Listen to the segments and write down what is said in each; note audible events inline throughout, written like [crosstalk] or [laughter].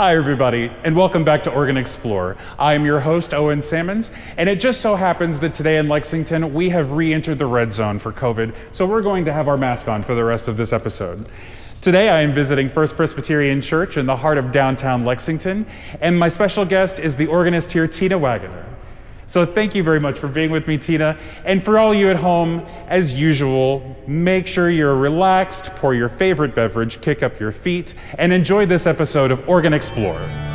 Hi, everybody, and welcome back to Organ Explorer. I am your host, Owen Sammons, and it just so happens that today in Lexington, we have re entered the red zone for COVID, so we're going to have our mask on for the rest of this episode. Today, I am visiting First Presbyterian Church in the heart of downtown Lexington, and my special guest is the organist here, Tina Wagoner. So thank you very much for being with me, Tina. And for all you at home, as usual, make sure you're relaxed, pour your favorite beverage, kick up your feet, and enjoy this episode of Organ Explorer.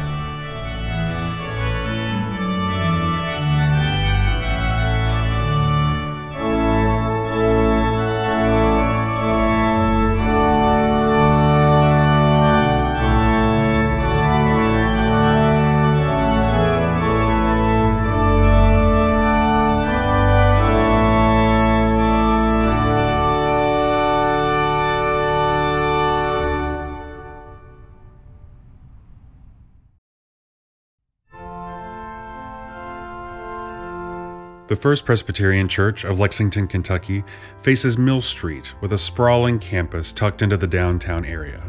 The First Presbyterian Church of Lexington, Kentucky faces Mill Street with a sprawling campus tucked into the downtown area.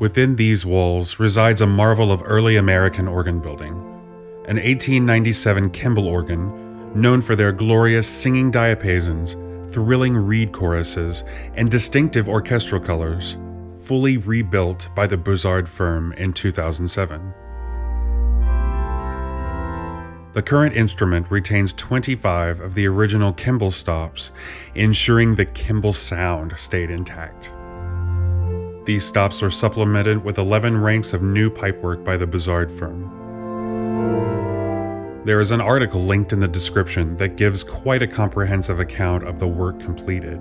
Within these walls resides a marvel of early American organ building, an 1897 Kimball organ known for their glorious singing diapasons, thrilling reed choruses, and distinctive orchestral colors, fully rebuilt by the Buzard firm in 2007. The current instrument retains 25 of the original Kimball stops, ensuring the Kimball sound stayed intact. These stops were supplemented with 11 ranks of new pipework by the Buzard firm. There is an article linked in the description that gives quite a comprehensive account of the work completed.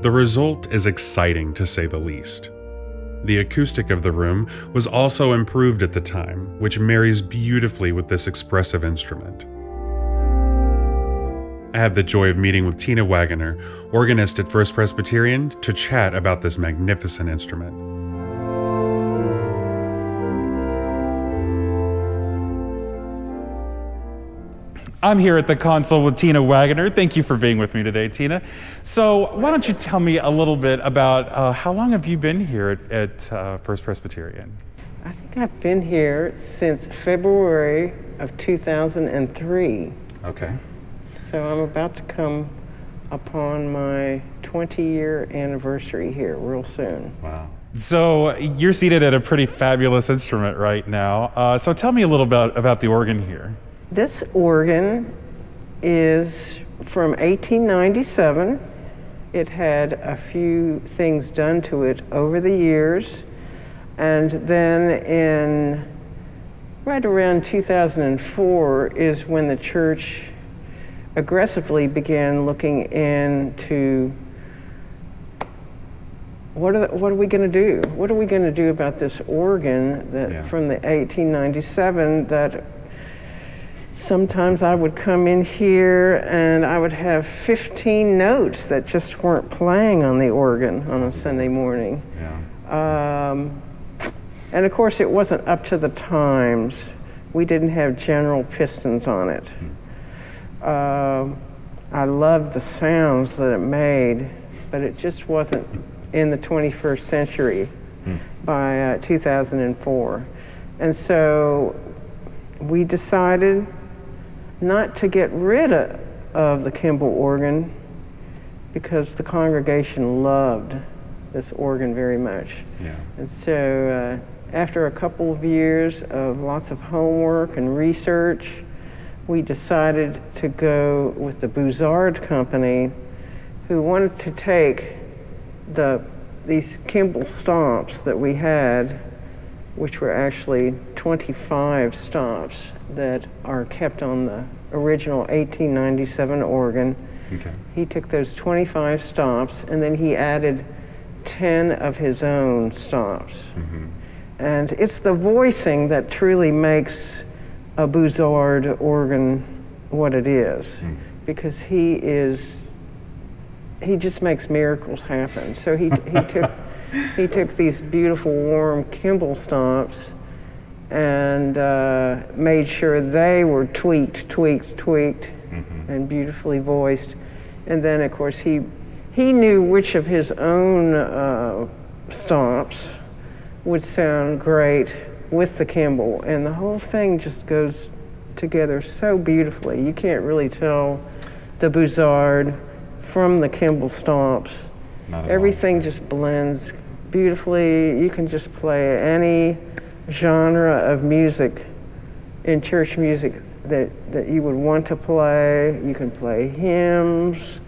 The result is exciting to say the least. The acoustic of the room was also improved at the time, which marries beautifully with this expressive instrument. I had the joy of meeting with Tina Wagoner, organist at First Presbyterian, to chat about this magnificent instrument. I'm here at the console with Tina Wagoner. Thank you for being with me today, Tina. So, why don't you tell me a little bit about uh, how long have you been here at, at uh, First Presbyterian? I think I've been here since February of 2003. Okay. So, I'm about to come upon my 20 year anniversary here real soon. Wow. So, you're seated at a pretty fabulous instrument right now. Uh, so, tell me a little bit about the organ here. This organ is from 1897. It had a few things done to it over the years. And then in right around 2004 is when the church aggressively began looking into what are, the, what are we going to do? What are we going to do about this organ that yeah. from the 1897 that sometimes I would come in here and I would have 15 notes that just weren't playing on the organ on a Sunday morning. Yeah. Um, and of course, it wasn't up to the times. We didn't have general pistons on it. Hmm. Uh, I loved the sounds that it made, but it just wasn't in the 21st century hmm. by uh, 2004. And so we decided not to get rid of, of the Kimball organ because the congregation loved this organ very much. Yeah. And so uh, after a couple of years of lots of homework and research, we decided to go with the Buzard Company, who wanted to take the these Kimball stomps that we had which were actually 25 stops that are kept on the original 1897 organ. Okay. He took those 25 stops and then he added 10 of his own stops. Mm-hmm. And it's the voicing that truly makes a Buzard organ what it is, mm. because he is, he just makes miracles happen. So he, he took [laughs] he took these beautiful warm Kimball stomps and uh, made sure they were tweaked, tweaked, tweaked, mm-hmm. and beautifully voiced. And then, of course, he he knew which of his own uh, stomps would sound great with the Kimball, and the whole thing just goes together so beautifully. You can't really tell the Buzard from the Kimball stomps. Everything all. just blends beautifully. You can just play any genre of music in church music that, that you would want to play. You can play hymns,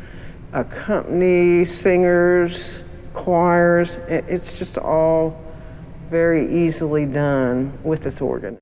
accompany singers, choirs. It's just all very easily done with this organ.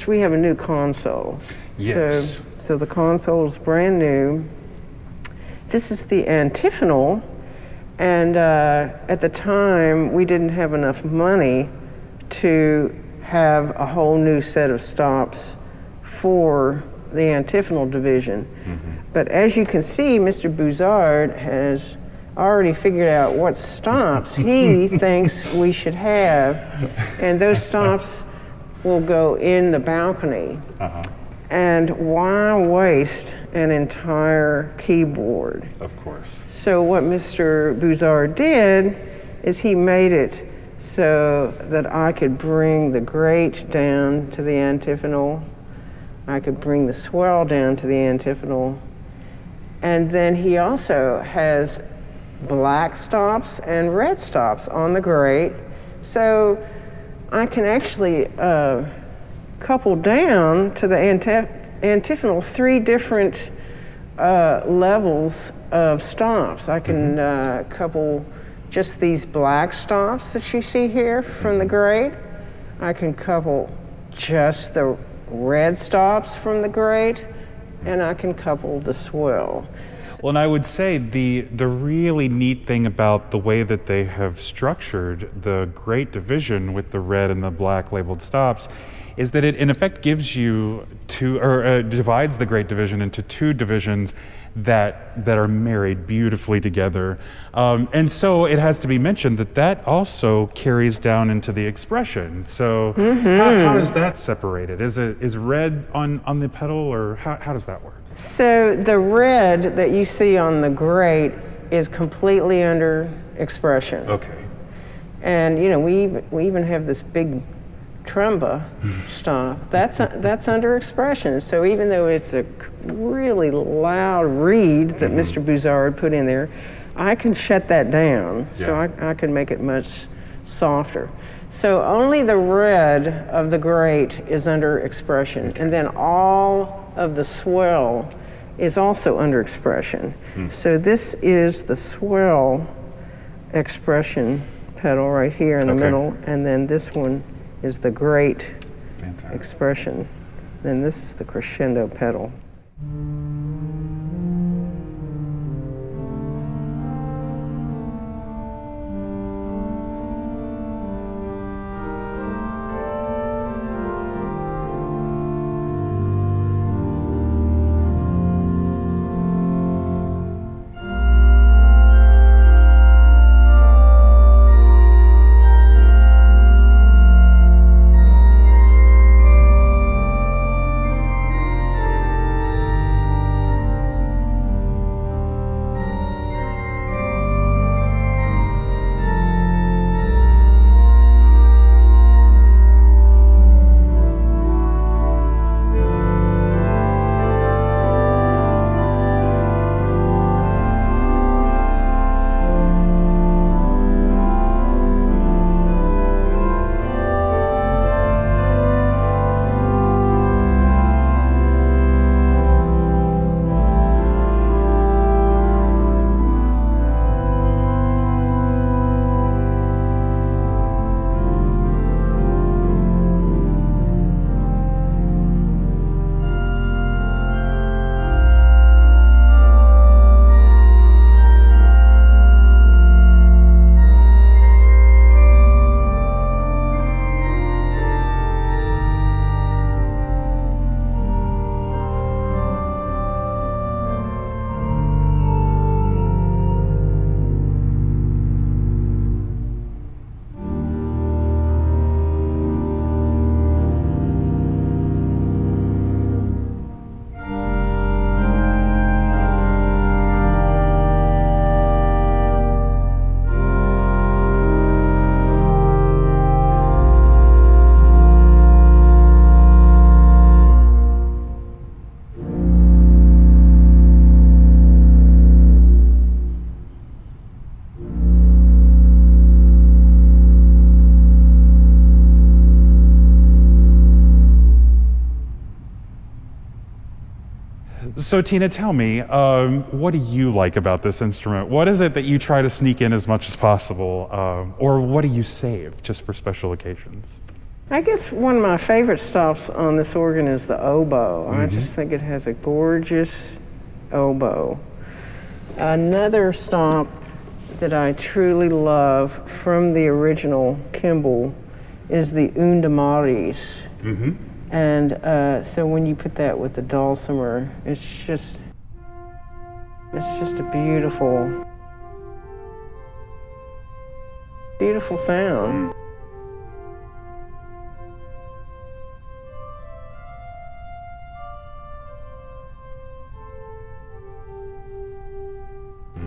Course, we have a new console. Yes. So, so the console is brand new. This is the antiphonal, and uh, at the time, we didn't have enough money to have a whole new set of stops for the antiphonal division. Mm -hmm. But as you can see, Mr. Buzard has already figured out what stops he [laughs] thinks we should have, and those stops will go in the balcony. Uh-huh. And why waste an entire keyboard? Of course. So, what Mr. Buzard did is he made it so that I could bring the great down to the antiphonal, I could bring the swell down to the antiphonal, and then he also has black stops and red stops on the great. So I can actually uh, couple down to the antiphonal three different uh, levels of stops. I can mm-hmm. uh, couple just these black stops that you see here from the mm-hmm. I can couple just the red stops from the great, and I can couple the swell. Well, and I would say the the really neat thing about the way that they have structured the great division with the red and the black labeled stops is that it in effect gives you two or uh, divides the great division into two divisions that that are married beautifully together. Um, and so it has to be mentioned that that also carries down into the expression. So Mm-hmm. how, how is that separated? Is it is red on on the pedal, or how, how does that work? So the red that you see on the great is completely under expression. Okay. And you know, we we even have this big tromba stop. That's that's under expression. So even though it's a really loud reed that mm-hmm. Mr. Buzard put in there, I can shut that down. Yeah. So I, I can make it much softer. So only the red of the great is under expression, and then all of the swell is also under expression. Hmm. So this is the swell expression pedal right here in the Okay. middle, and then this one is the great Fantastic. expression. Then this is the crescendo pedal. So, Tina, tell me, um, what do you like about this instrument? What is it that you try to sneak in as much as possible? Um, or what do you save just for special occasions? I guess one of my favorite stops on this organ is the oboe. I just think it has a gorgeous oboe. Another stop that I truly love from the original Kimball is the Unda Maris. And uh, so when you put that with the dulcimer, it's just, it's just a beautiful, beautiful sound.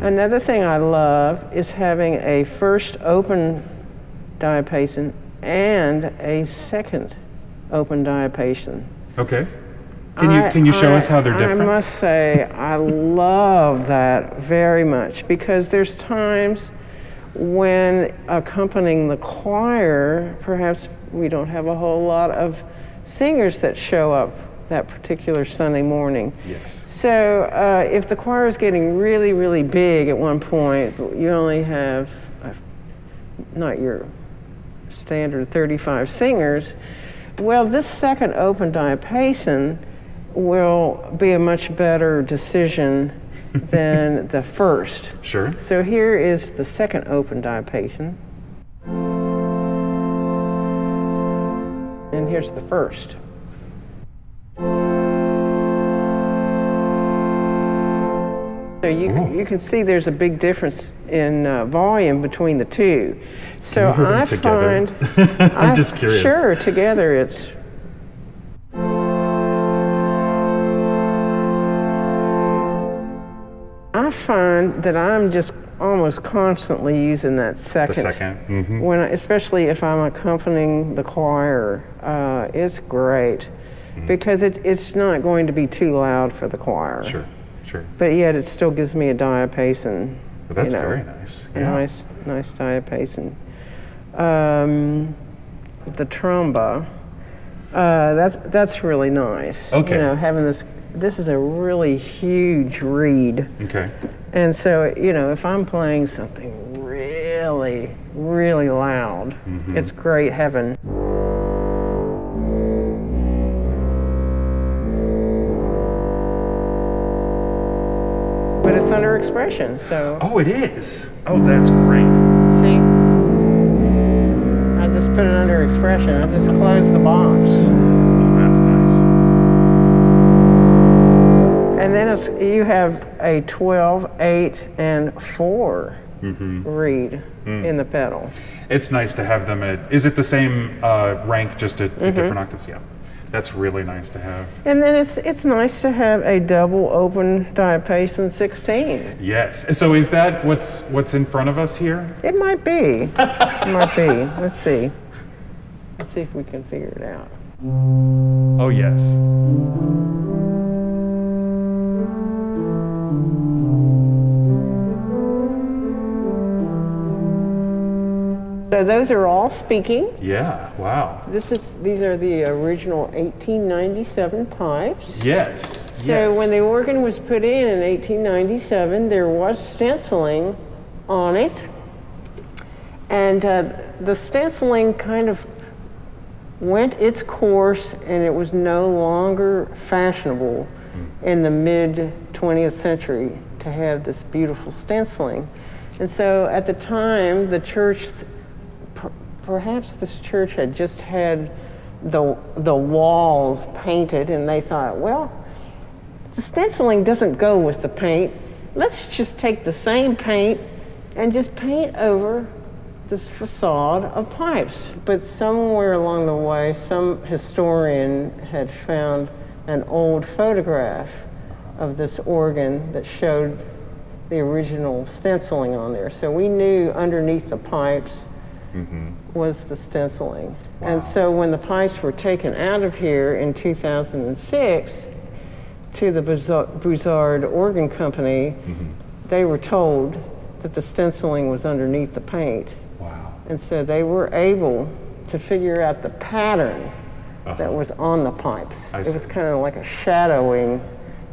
Another thing I love is having a first open diapason and a second open diapason. Okay. Can you, can you show I- us how they're different? I must say, I love that very much because there's times when accompanying the choir, perhaps we don't have a whole lot of singers that show up that particular Sunday morning. Yes. So uh, if the choir is getting really, really big at one point, you only have uh, not your standard 35 singers, well, this second open diapason will be a much better decision [laughs] than the first. Sure. So here is the second open diapason. And here's the first. So you, you can see there's a big difference in uh, volume between the two. So you hear them I find [laughs] I'm I- just curious. Sure, together it's I find that I'm just almost constantly using that The second. second. hmm When I, especially if I'm accompanying the choir, uh, it's great Mm-hmm. because it, it's not going to be too loud for the choir. Sure, sure. But yet it still gives me a diapason. But that's you know, very nice. Yeah. nice, nice diapason. Um, the tromba, uh, that's that's really nice. Okay. You know, having this. This is a really huge reed. Okay. And so, you know, if I'm playing something really, really loud, Mm-hmm. it's great having. Expression, so Oh, it is. Oh, that's great. see? I just put it under expression. I just closed the box. Oh, that's nice. And then it's, you have a 12, 8, and 4 reed in the pedal. It's nice to have them at. Is it the same uh, rank, just at, Mm-hmm. at different octaves? Yeah. That's really nice to have. And then it's it's nice to have a double open diapason 16. Yes. So is that what's what's in front of us here? It might be. it might be. Let's see. Let's see if we can figure it out. Oh yes. So those are all speaking. Yeah. Wow. This is these are the original 1897 pipes. Yes. So yes. when the organ was put in in 1897, there was stenciling on it, and uh, the stenciling kind of went its course, and it was no longer fashionable in the mid 20th century to have this beautiful stenciling. And so at the time, the church, perhaps this church had just had the, the walls painted, and they thought, well, the stenciling doesn't go with the paint. Let's just take the same paint and just paint over this facade of pipes. But somewhere along the way, some historian had found an old photograph of this organ that showed the original stenciling on there. So we knew underneath the pipes mm-hmm. Was the stenciling. And so when the pipes were taken out of here in 2006 to the Bouza- Organ Company, mm-hmm. they were told that the stenciling was underneath the paint. Wow. And so they were able to figure out the pattern uh-huh. that was on the pipes. I it see. was kind of like a shadowing.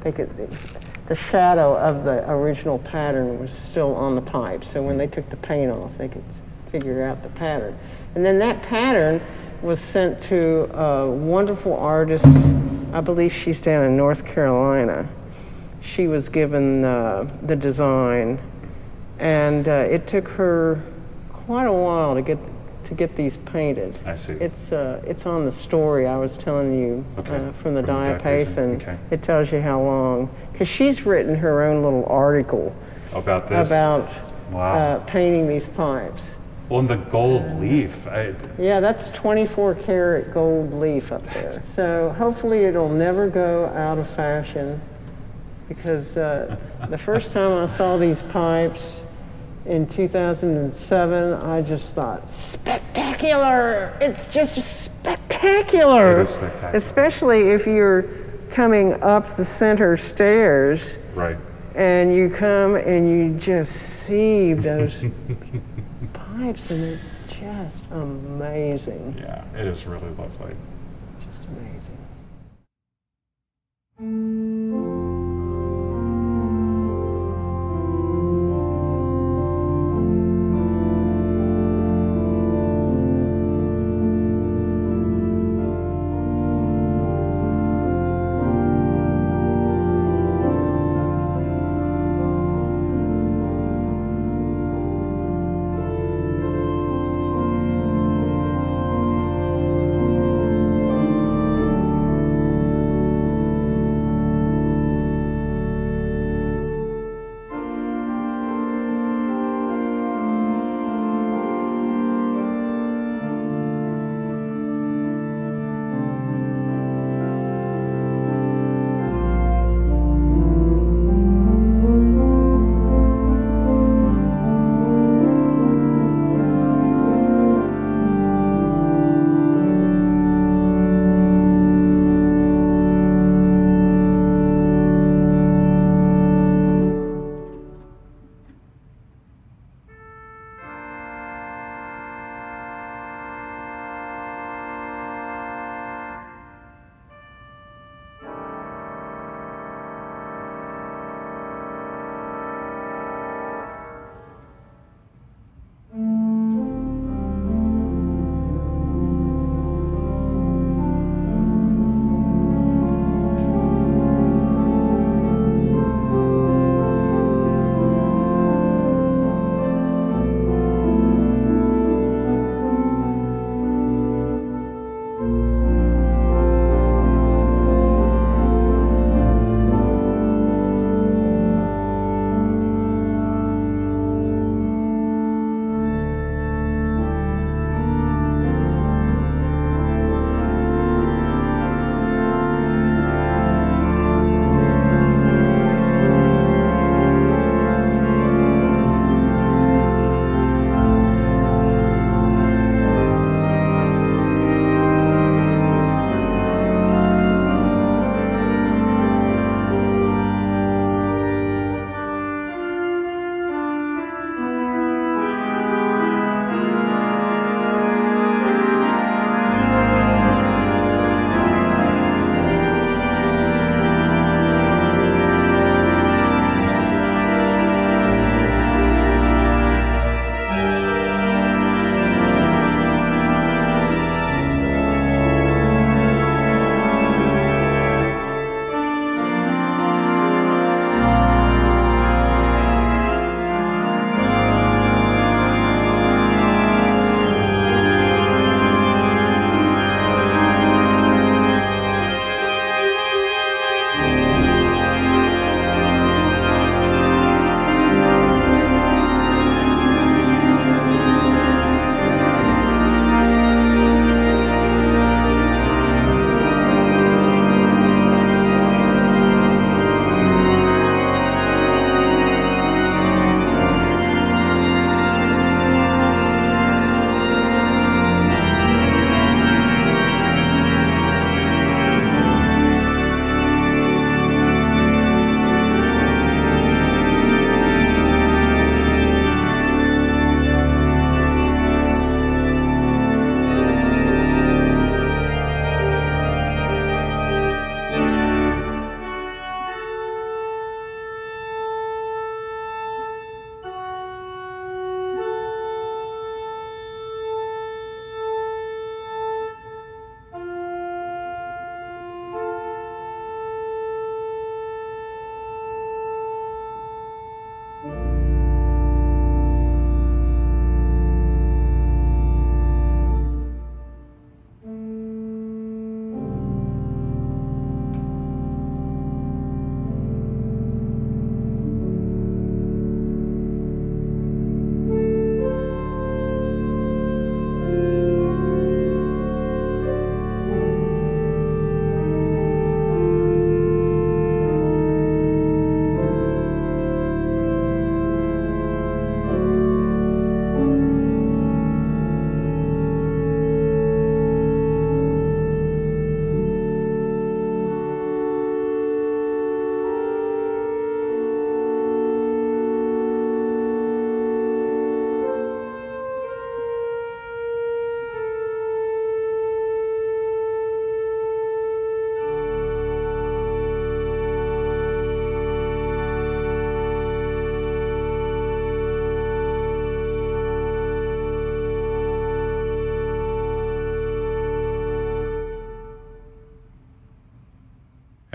They could, it was, the shadow of the original pattern was still on the pipe. So when hmm. they took the paint off, they could figure out the pattern. And then that pattern was sent to a wonderful artist. I believe she's down in North Carolina. She was given uh, the design, and uh, it took her quite a while to get to get these painted. I see. It's uh, it's on the story I was telling you Okay, uh, from the from diapason, diapason. okay. It tells you how long, because she's written her own little article About this. about Wow. uh, painting these pipes. And the gold leaf. I, Yeah, that's 24 karat gold leaf up there. So hopefully it'll never go out of fashion because uh, the first [laughs] time I saw these pipes in 2007, I just thought, spectacular! It's just spectacular! It is spectacular. Especially if you're coming up the center stairs right. and you come and you just see those [laughs] pipes and they're just amazing. Yeah. It is really lovely. Just amazing.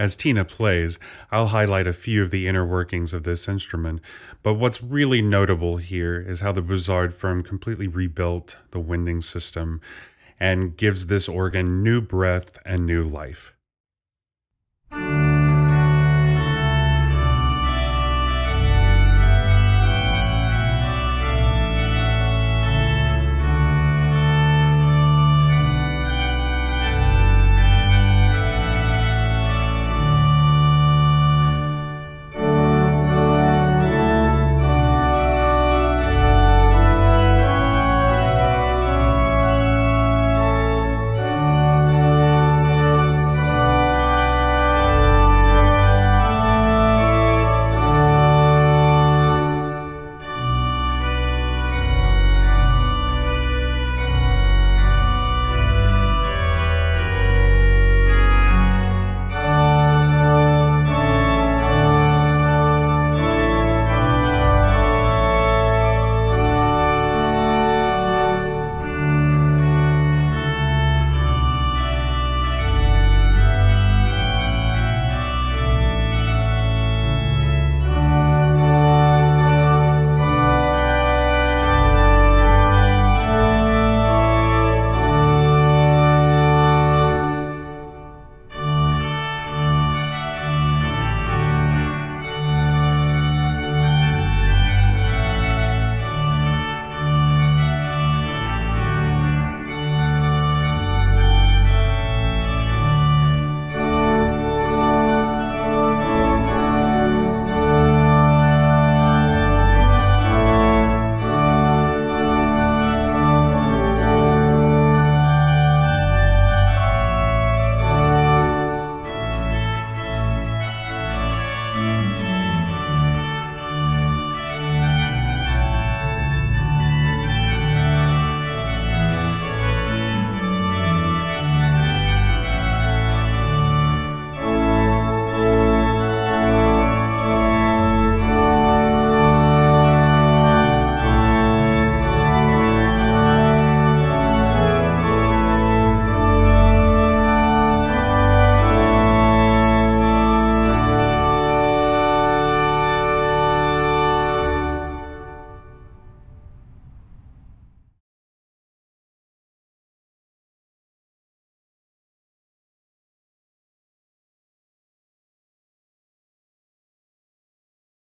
As Tina plays, I'll highlight a few of the inner workings of this instrument, but what's really notable here is how the Buzard firm completely rebuilt the winding system and gives this organ new breath and new life.